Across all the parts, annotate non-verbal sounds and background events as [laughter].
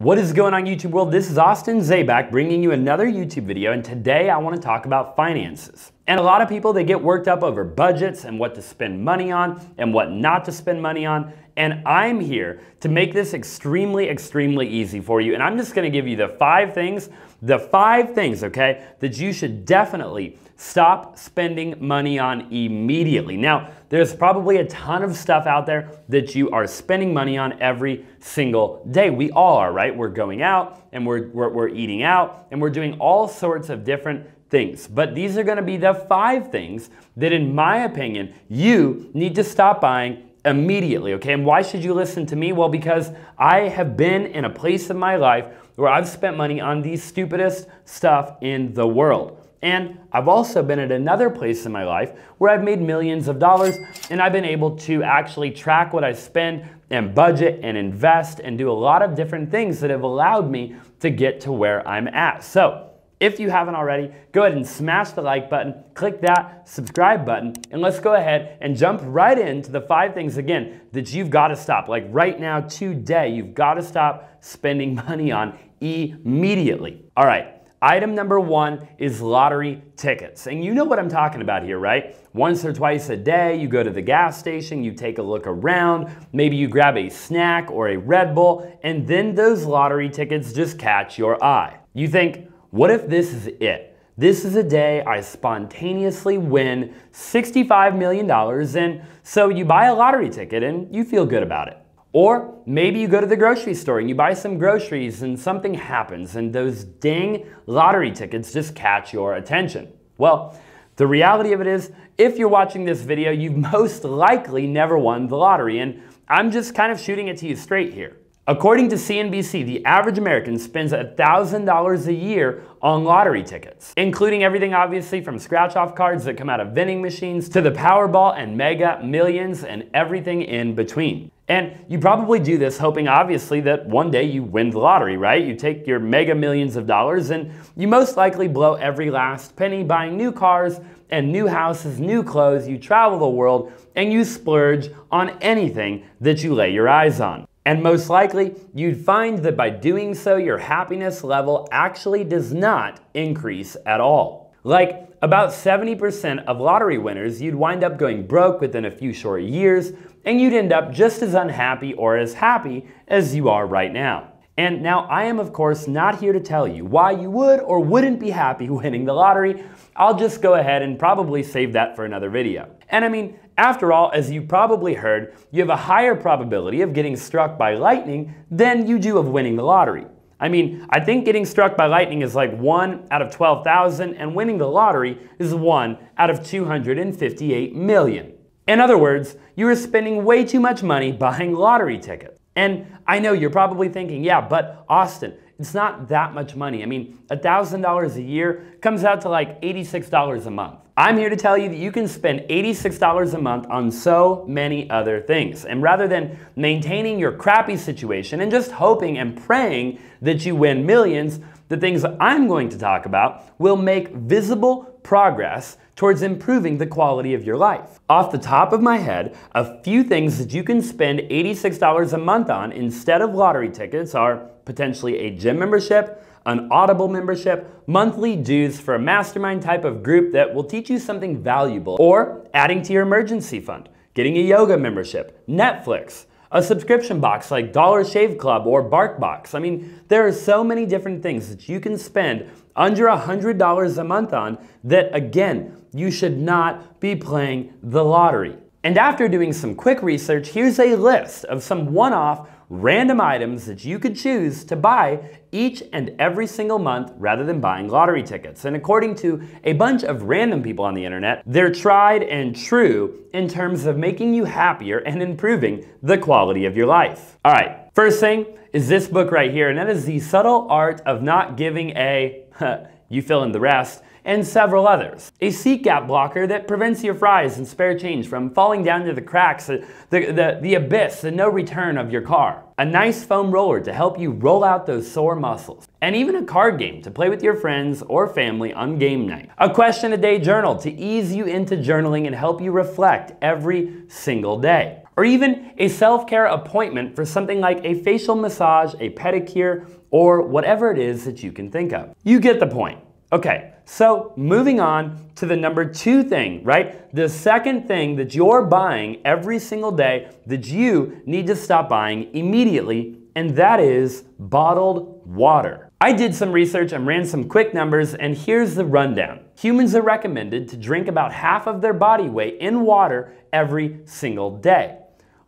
What is going on YouTube world? This is Austin Zaback bringing you another YouTube video and today I want to talk about finances. And a lot of people, they get worked up over budgets and what to spend money on and what not to spend money on. And I'm here to make this extremely, extremely easy for you. And I'm just gonna give you the five things, the five things, okay, that you should definitely stop spending money on immediately. Now, there's probably a ton of stuff out there that you are spending money on every single day. We all are, right? We're going out and we're, we're, we're eating out and we're doing all sorts of different things. But these are gonna be the five things that, in my opinion, you need to stop buying immediately, okay? And why should you listen to me? Well, because I have been in a place in my life where I've spent money on the stupidest stuff in the world. And I've also been at another place in my life where I've made millions of dollars and I've been able to actually track what I spend and budget and invest and do a lot of different things that have allowed me to get to where I'm at. So, if you haven't already, go ahead and smash the like button, click that subscribe button, and let's go ahead and jump right into the five things again that you've got to stop. Like right now, today, you've got to stop spending [laughs] money on immediately. All right. Item number one is lottery tickets. And you know what I'm talking about here, right? Once or twice a day, you go to the gas station, you take a look around, maybe you grab a snack or a Red Bull, and then those lottery tickets just catch your eye. You think, what if this is it? This is a day I spontaneously win $65 million, and so you buy a lottery ticket and you feel good about it. Or maybe you go to the grocery store and you buy some groceries and something happens and those dang lottery tickets just catch your attention. Well, the reality of it is, if you're watching this video, you've [laughs] most likely never won the lottery, and I'm just kind of shooting it to you straight here. According to CNBC, the average American spends $1,000 a year on lottery tickets, including everything obviously from scratch off cards that come out of vending machines to the Powerball and Mega Millions and everything in between. And you probably do this hoping, obviously, that one day you win the lottery, right? You take your mega millions of dollars and you most likely blow every last penny buying new cars and new houses, new clothes. You travel the world and you splurge on anything that you lay your eyes on. And most likely, you'd find that by doing so, your happiness level actually does not increase at all. Like about 70% of lottery winners, you'd wind up going broke within a few short years, and you'd end up just as unhappy or as happy as you are right now. And now I am of course not here to tell you why you would or wouldn't be happy [laughs] winning the lottery. I'll just go ahead and probably save that for another video. And I mean, after all, as you probably heard, you have a higher probability of getting struck by lightning than you do of winning the lottery. I mean, I think getting struck by lightning is like 1 out of 12,000 and winning the lottery is 1 out of 258 million. In other words, you are spending way too much money buying lottery tickets. And I know you're probably thinking, yeah, but Austin, it's not that much money. I mean, $1,000 a year comes out to like $86 a month. I'm here to tell you that you can spend $86 a month on so many other things. And rather than maintaining your crappy situation and just hoping and praying that you win millions, the things I'm going to talk about will make visible progress towards improving the quality of your life. Off the top of my head, a few things that you can spend $86 a month on instead of lottery tickets are potentially a gym membership, an Audible membership, monthly dues for a mastermind type of group that will teach you something valuable, or adding to your emergency fund, getting a yoga membership, Netflix, a subscription box like Dollar Shave Club or BarkBox. I mean, there are so many different things that you can spend under $100 a month on that, again, you should not be playing the lottery. And after doing some quick research, here's a list of some one-off random items that you could choose to buy each and every single month rather than buying lottery tickets. And according to a bunch of random people on the internet, they're tried and true in terms of making you happier and improving the quality of your life. All right, first thing is this book right here, and that is The Subtle Art of Not Giving a, [laughs] you fill in the rest, and several others. A seat gap blocker that prevents your fries and spare change from falling down to the cracks, uh, the, the, the abyss, the no return of your car. A nice foam roller to help you roll out those sore muscles. And even a card game to play with your friends or family on game night. A question a day journal to ease you into journaling and help you reflect every single day or even a self-care appointment for something like a facial massage, a pedicure, or whatever it is that you can think of. You get the point. Okay, so moving on to the number two thing, right? The second thing that you're buying every single day that you need to stop buying immediately, and that is bottled water. I did some research and ran some quick numbers, and here's the rundown. Humans are recommended to drink about half of their body weight in water every single day.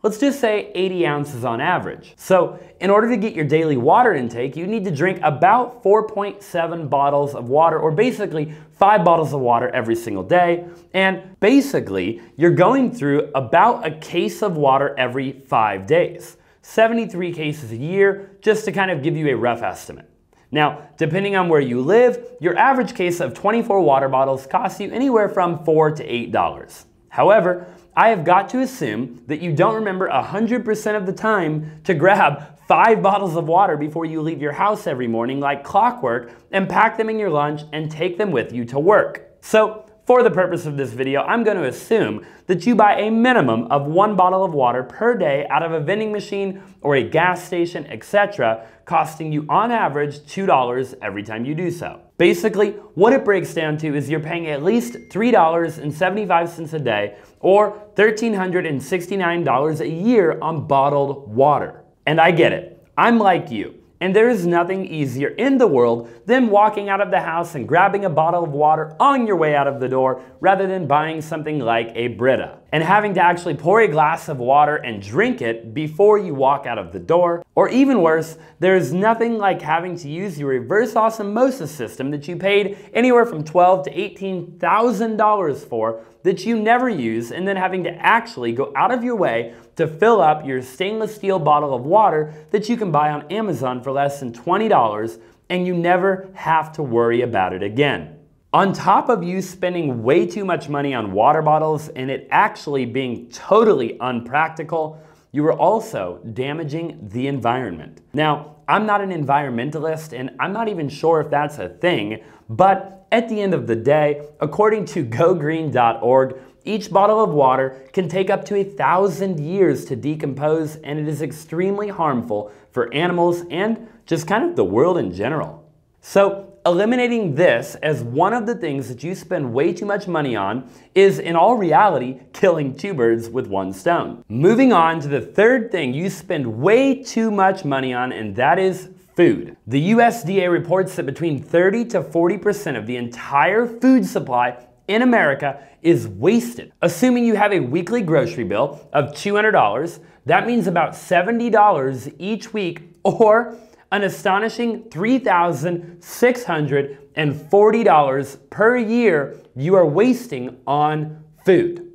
Let's just say 80 ounces on average. So in order to get your daily water intake, you need to drink about 4.7 bottles of water, or basically five bottles of water every single day. And basically, you're going through about a case of water every five days. 73 cases a year, just to kind of give you a rough estimate. Now, depending on where you live, your average case of 24 water bottles costs you anywhere from 4 to $8. However, I have got to assume that you don't remember 100% of the time to grab five bottles of water before you leave your house every morning like clockwork and pack them in your lunch and take them with you to work. So for the purpose of this video, I'm going to assume that you buy a minimum of one bottle of water per day out of a vending machine or a gas station, etc., costing you on average $2 every time you do so. Basically, what it breaks down to is you're paying at least $3.75 a day or $1,369 a year on bottled water. And I get it. I'm like you. And there is nothing easier in the world than walking out of the house and grabbing a bottle of water on your way out of the door rather than buying something like a Brita and having to actually pour a glass of water and drink it before you walk out of the door. Or even worse, there is nothing like having to use your reverse osmosis system that you paid anywhere from twelve to $18,000 for that you never use and then having to actually go out of your way to fill up your stainless steel bottle of water that you can buy on Amazon for less than $20 and you never have to worry about it again. On top of you spending way too much money on water bottles and it actually being totally unpractical, you are also damaging the environment. Now, I'm not an environmentalist and I'm not even sure if that's a thing, but at the end of the day, according to gogreen.org, each bottle of water can take up to a thousand years to decompose, and it is extremely harmful for animals and just kind of the world in general. So, eliminating this as one of the things that you spend way too much money on is, in all reality, killing two birds with one stone. Moving on to the third thing you spend way too much money on, and that is food. The USDA reports that between 30 to 40% of the entire food supply in America is wasted. Assuming you have a weekly grocery bill of $200, that means about $70 each week or an astonishing $3,640 per year you are wasting on food.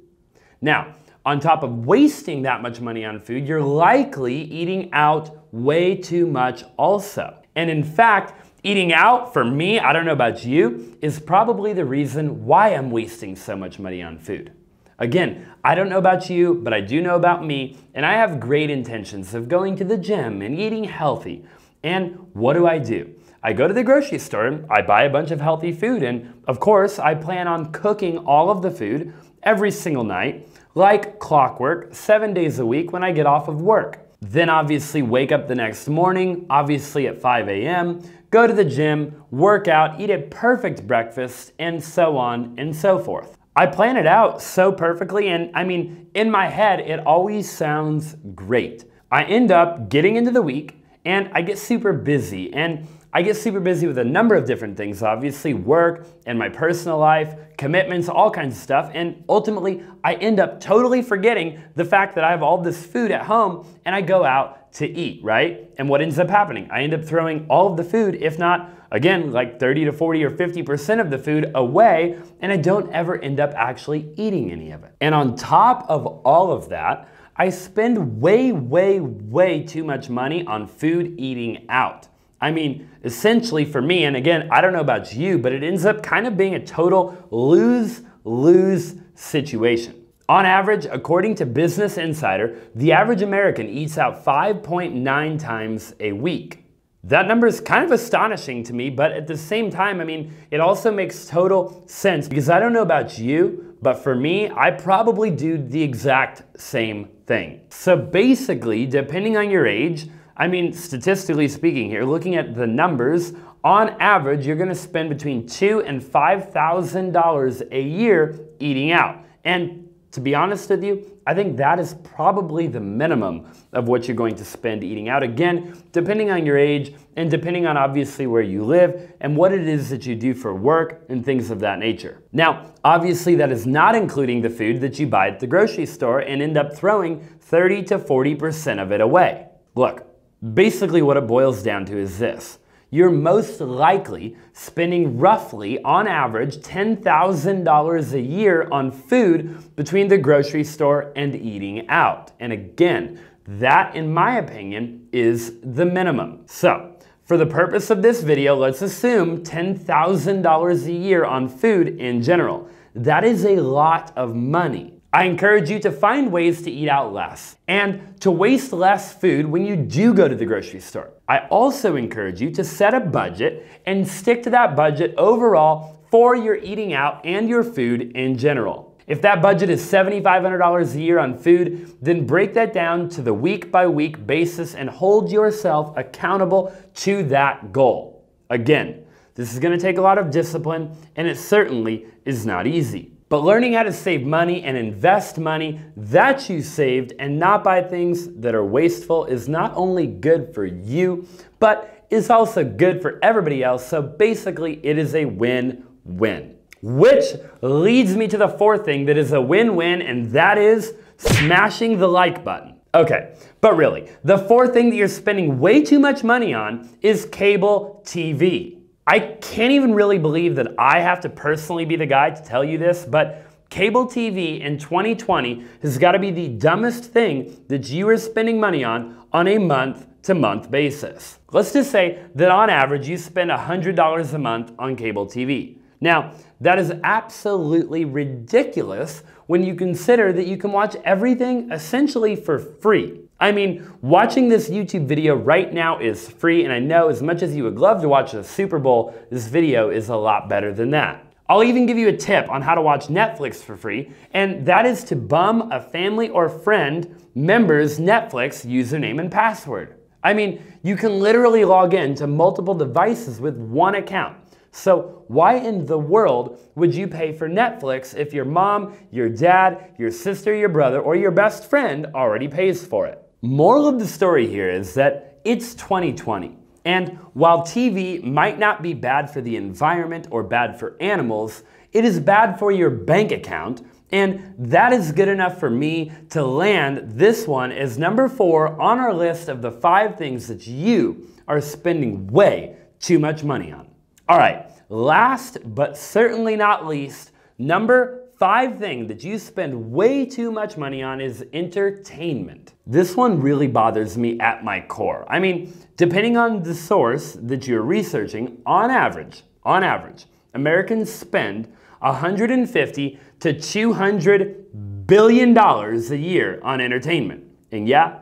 Now, on top of wasting that much money on food, you're likely eating out way too much also. And in fact, Eating out, for me, I don't know about you, is probably the reason why I'm wasting so much money on food. Again, I don't know about you, but I do know about me, and I have great intentions of going to the gym and eating healthy. And what do I do? I go to the grocery store, I buy a bunch of healthy food, and of course, I plan on cooking all of the food every single night, like clockwork, seven days a week when I get off of work. Then obviously wake up the next morning, obviously at 5 a.m., go to the gym, work out, eat a perfect breakfast, and so on and so forth. I plan it out so perfectly, and I mean, in my head, it always sounds great. I end up getting into the week, and I get super busy, and I get super busy with a number of different things, obviously work and my personal life, commitments, all kinds of stuff, and ultimately I end up totally forgetting the fact that I have all this food at home and I go out to eat, right? And what ends up happening? I end up throwing all of the food, if not, again, like 30 to 40 or 50% of the food away, and I don't ever end up actually eating any of it. And on top of all of that, I spend way, way, way too much money on food eating out. I mean, essentially for me, and again, I don't know about you, but it ends up kind of being a total lose lose situation. On average, according to Business Insider, the average American eats out 5.9 times a week. That number is kind of astonishing to me, but at the same time, I mean, it also makes total sense because I don't know about you, but for me, I probably do the exact same thing. So basically, depending on your age, I mean, statistically speaking here, looking at the numbers, on average, you're gonna spend between two and $5,000 a year eating out. And to be honest with you, I think that is probably the minimum of what you're going to spend eating out. Again, depending on your age and depending on obviously where you live and what it is that you do for work and things of that nature. Now, obviously that is not including the food that you buy at the grocery store and end up throwing 30 to 40% of it away. Look, basically what it boils down to is this you're most likely spending roughly, on average, $10,000 a year on food between the grocery store and eating out. And again, that, in my opinion, is the minimum. So, for the purpose of this video, let's assume $10,000 a year on food in general. That is a lot of money. I encourage you to find ways to eat out less and to waste less food when you do go to the grocery store. I also encourage you to set a budget and stick to that budget overall for your eating out and your food in general. If that budget is $7,500 a year on food, then break that down to the week by week basis and hold yourself accountable to that goal. Again, this is gonna take a lot of discipline and it certainly is not easy. But learning how to save money and invest money that you saved and not buy things that are wasteful is not only good for you, but is also good for everybody else. So basically, it is a win win. Which leads me to the fourth thing that is a win win, and that is smashing the like button. Okay, but really, the fourth thing that you're spending way too much money on is cable TV. I can't even really believe that I have to personally be the guy to tell you this, but cable TV in 2020 has got to be the dumbest thing that you are spending money on on a month to month basis. Let's just say that on average you spend $100 a month on cable TV. Now, that is absolutely ridiculous when you consider that you can watch everything essentially for free. I mean, watching this YouTube video right now is free, and I know as much as you would love to watch the Super Bowl, this video is a lot better than that. I'll even give you a tip on how to watch Netflix for free, and that is to bum a family or friend member's Netflix username and password. I mean, you can literally log in to multiple devices with one account. So, why in the world would you pay for Netflix if your mom, your dad, your sister, your brother, or your best friend already pays for it? Moral of the story here is that it's 2020. And while TV might not be bad for the environment or bad for animals, it is bad for your bank account. And that is good enough for me to land this one as number four on our list of the five things that you are spending way too much money on. All right, last but certainly not least, number five thing that you spend way too much money on is entertainment. This one really bothers me at my core. I mean, depending on the source that you're researching, on average, on average, Americans spend 150 to 200 billion dollars a year on entertainment. And yeah,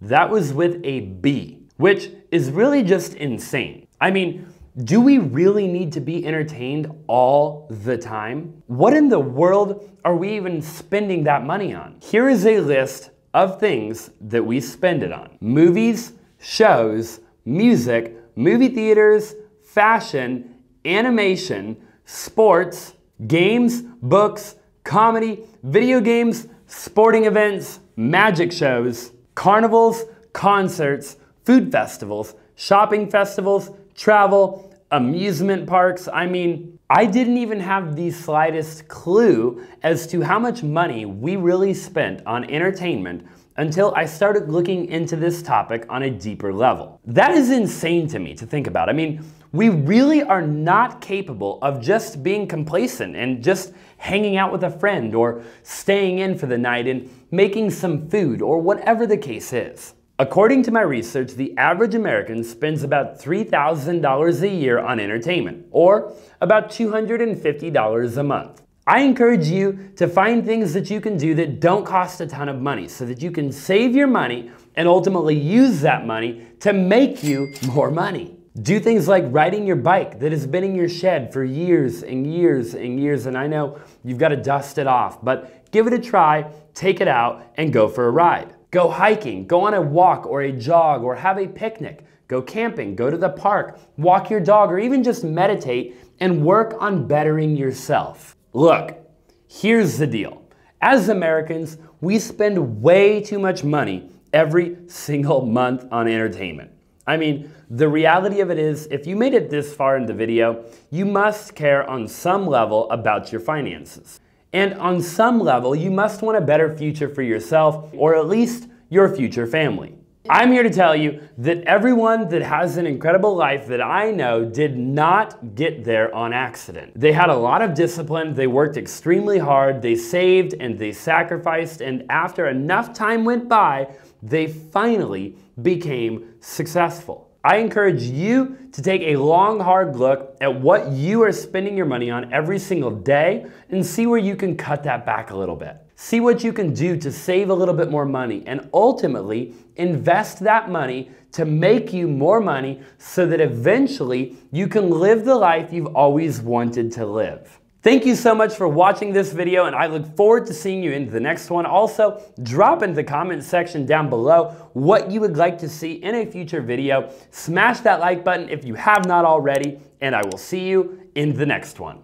that was with a B, which is really just insane. I mean, do we really need to be entertained all the time? What in the world are we even spending that money on? Here is a list of things that we spend it on movies, shows, music, movie theaters, fashion, animation, sports, games, books, comedy, video games, sporting events, magic shows, carnivals, concerts, food festivals, shopping festivals, travel, amusement parks. I mean, I didn't even have the slightest clue as to how much money we really spent on entertainment until I started looking into this topic on a deeper level. That is insane to me to think about. I mean, we really are not capable of just being complacent and just hanging out with a friend or staying in for the night and making some food or whatever the case is. According to my research, the average American spends about $3,000 a year on entertainment, or about $250 a month. I encourage you to find things that you can do that don't cost a ton of money so that you can save your money and ultimately use that money to make you more money. Do things like riding your bike that has been in your shed for years and years and years, and I know you've got to dust it off, but give it a try, take it out, and go for a ride. Go hiking, go on a walk or a jog, or have a picnic. Go camping, go to the park, walk your dog, or even just meditate and work on bettering yourself. Look, here's the deal. As Americans, we spend way too much money every single month on entertainment. I mean, the reality of it is, if you made it this far in the video, you must care on some level about your finances. And on some level, you must want a better future for yourself, or at least your future family. I'm here to tell you that everyone that has an incredible life that I know did not get there on accident. They had a lot of discipline, they worked extremely hard, they saved and they sacrificed, and after enough time went by, they finally became successful. I encourage you to take a long, hard look at what you are spending your money on every single day and see where you can cut that back a little bit. See what you can do to save a little bit more money and ultimately invest that money to make you more money so that eventually you can live the life you've always wanted to live. Thank you so much for watching this video and I look forward to seeing you in the next one. Also, drop in the comment section down below what you would like to see in a future video. Smash that like button if you have not already and I will see you in the next one.